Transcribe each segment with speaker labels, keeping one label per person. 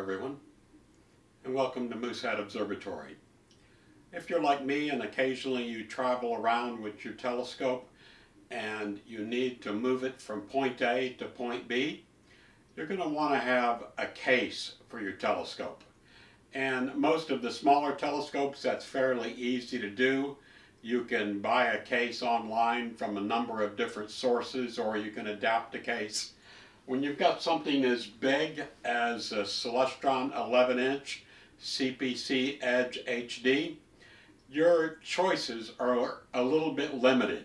Speaker 1: everyone, and welcome to Moosehead Observatory. If you're like me and occasionally you travel around with your telescope and you need to move it from point A to point B, you're going to want to have a case for your telescope. And most of the smaller telescopes, that's fairly easy to do. You can buy a case online from a number of different sources or you can adapt a case when you've got something as big as a Celestron 11 inch CPC Edge HD, your choices are a little bit limited.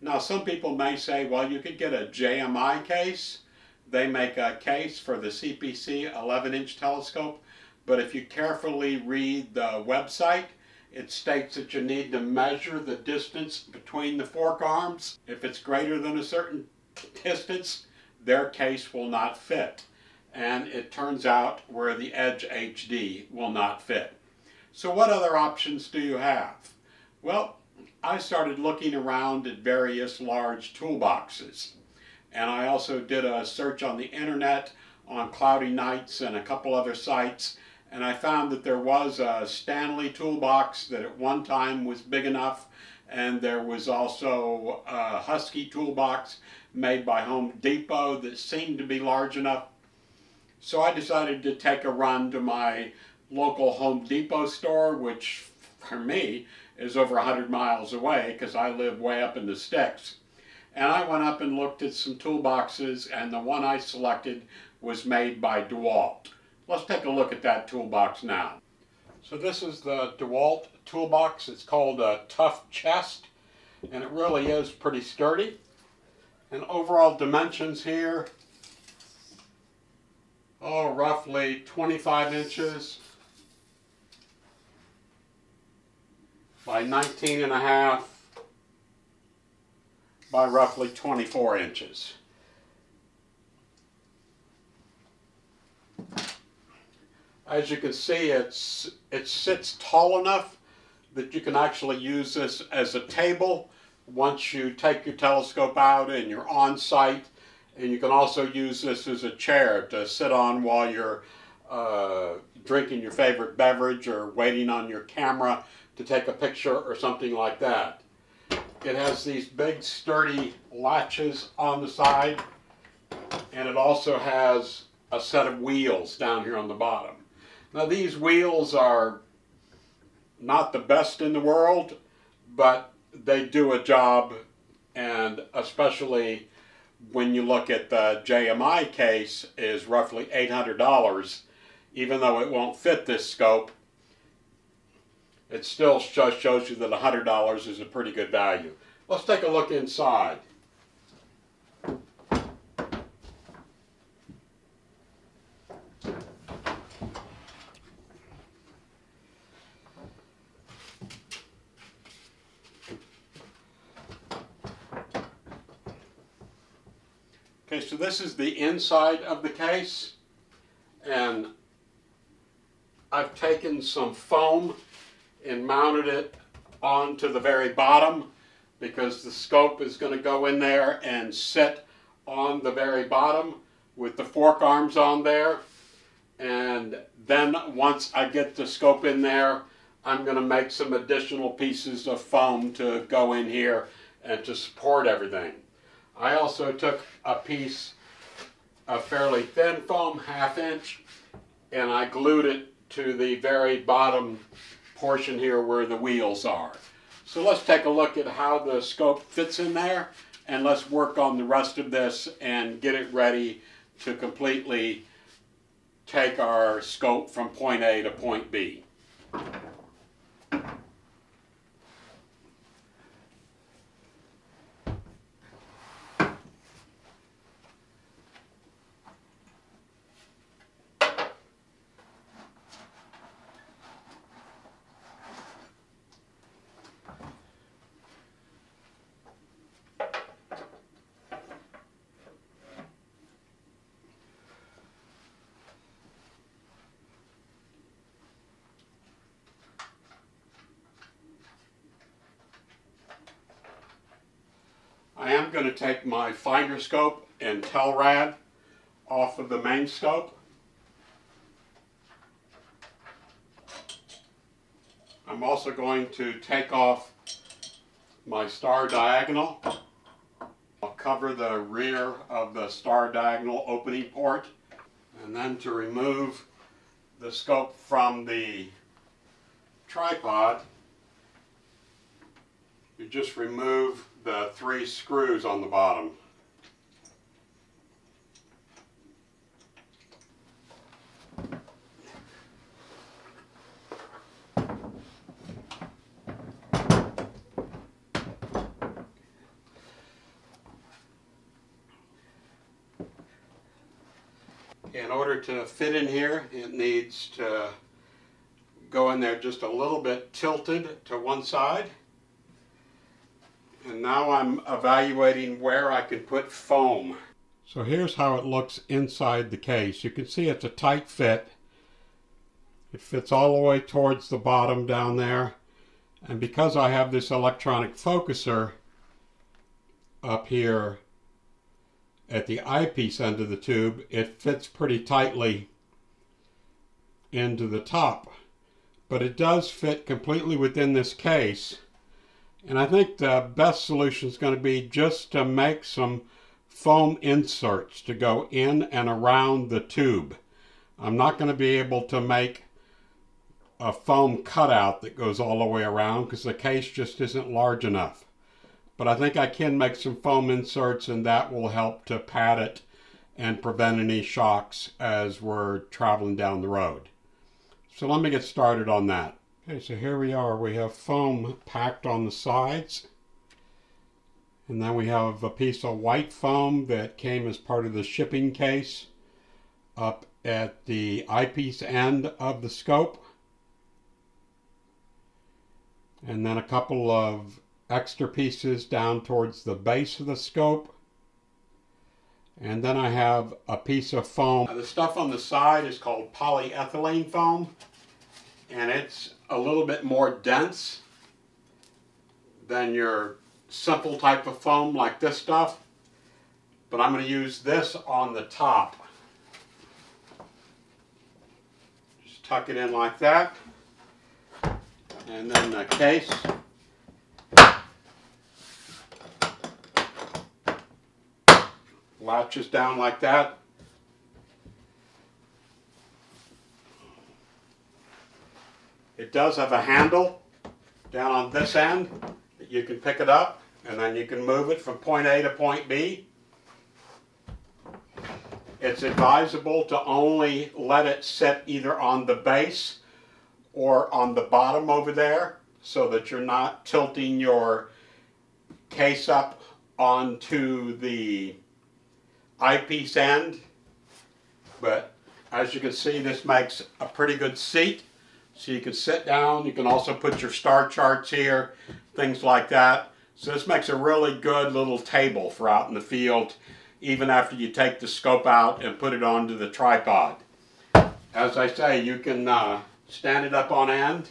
Speaker 1: Now some people may say, well you could get a JMI case. They make a case for the CPC 11 inch telescope, but if you carefully read the website, it states that you need to measure the distance between the fork arms. If it's greater than a certain distance, their case will not fit. And it turns out where the Edge HD will not fit. So what other options do you have? Well, I started looking around at various large toolboxes. And I also did a search on the internet on cloudy nights and a couple other sites and I found that there was a Stanley toolbox that at one time was big enough and there was also a Husky toolbox made by Home Depot that seemed to be large enough. So I decided to take a run to my local Home Depot store, which for me is over 100 miles away because I live way up in the sticks. And I went up and looked at some toolboxes and the one I selected was made by DeWalt. Let's take a look at that toolbox now. So this is the DeWalt toolbox. It's called a Tough Chest and it really is pretty sturdy. And overall dimensions here, oh, roughly 25 inches by 19 and a half by roughly 24 inches. As you can see, it's, it sits tall enough that you can actually use this as a table once you take your telescope out and you're on site. And you can also use this as a chair to sit on while you're uh, drinking your favorite beverage or waiting on your camera to take a picture or something like that. It has these big sturdy latches on the side and it also has a set of wheels down here on the bottom. Now these wheels are not the best in the world, but they do a job and especially when you look at the JMI case is roughly $800 even though it won't fit this scope it still just shows you that $100 is a pretty good value. Let's take a look inside. Okay, so this is the inside of the case and I've taken some foam and mounted it onto the very bottom because the scope is going to go in there and sit on the very bottom with the fork arms on there and then once I get the scope in there I'm going to make some additional pieces of foam to go in here and to support everything. I also took a piece of fairly thin foam, half inch, and I glued it to the very bottom portion here where the wheels are. So let's take a look at how the scope fits in there and let's work on the rest of this and get it ready to completely take our scope from point A to point B. I am going to take my finder scope and Telrad off of the main scope. I'm also going to take off my star diagonal. I'll cover the rear of the star diagonal opening port. And then to remove the scope from the tripod, just remove the three screws on the bottom. In order to fit in here, it needs to go in there just a little bit tilted to one side. Now I'm evaluating where I can put foam. So here's how it looks inside the case. You can see it's a tight fit. It fits all the way towards the bottom down there. And because I have this electronic focuser up here at the eyepiece end of the tube, it fits pretty tightly into the top. But it does fit completely within this case. And I think the best solution is going to be just to make some foam inserts to go in and around the tube. I'm not going to be able to make a foam cutout that goes all the way around because the case just isn't large enough. But I think I can make some foam inserts and that will help to pad it and prevent any shocks as we're traveling down the road. So let me get started on that. Okay, so here we are. We have foam packed on the sides. And then we have a piece of white foam that came as part of the shipping case up at the eyepiece end of the scope. And then a couple of extra pieces down towards the base of the scope. And then I have a piece of foam. Now the stuff on the side is called polyethylene foam and it's a little bit more dense than your simple type of foam like this stuff. But I'm going to use this on the top. Just tuck it in like that. And then the case. Latches down like that. It does have a handle down on this end that you can pick it up and then you can move it from point A to point B. It's advisable to only let it sit either on the base or on the bottom over there so that you're not tilting your case up onto the eyepiece end. But as you can see, this makes a pretty good seat. So you can sit down, you can also put your star charts here, things like that. So this makes a really good little table for out in the field, even after you take the scope out and put it onto the tripod. As I say, you can uh, stand it up on end.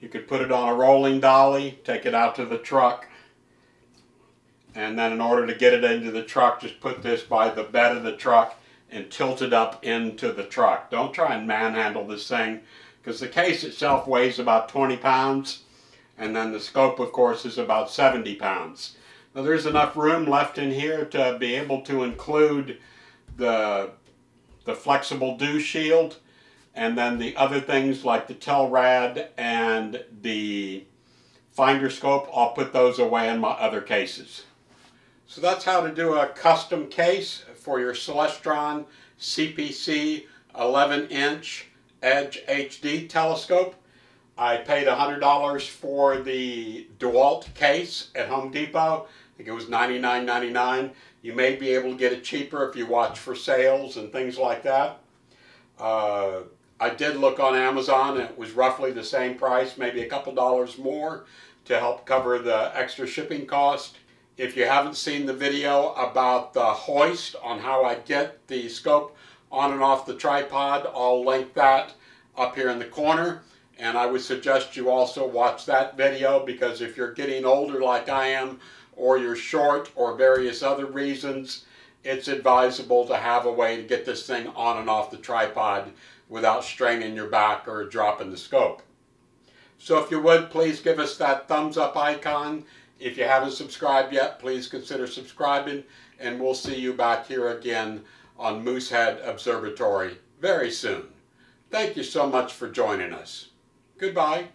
Speaker 1: You could put it on a rolling dolly, take it out to the truck, and then in order to get it into the truck just put this by the bed of the truck and tilt it up into the truck. Don't try and manhandle this thing because the case itself weighs about 20 pounds and then the scope of course is about 70 pounds. Now there's enough room left in here to be able to include the, the flexible dew shield and then the other things like the Telrad and the finder scope, I'll put those away in my other cases. So that's how to do a custom case for your Celestron CPC 11 inch Edge HD telescope. I paid $100 for the DeWalt case at Home Depot. I think it was $99.99. You may be able to get it cheaper if you watch for sales and things like that. Uh, I did look on Amazon and it was roughly the same price, maybe a couple dollars more to help cover the extra shipping cost. If you haven't seen the video about the hoist on how I get the scope on and off the tripod, I'll link that up here in the corner. And I would suggest you also watch that video because if you're getting older like I am, or you're short, or various other reasons, it's advisable to have a way to get this thing on and off the tripod without straining your back or dropping the scope. So if you would, please give us that thumbs up icon. If you haven't subscribed yet, please consider subscribing and we'll see you back here again on Moosehead Observatory very soon. Thank you so much for joining us. Goodbye.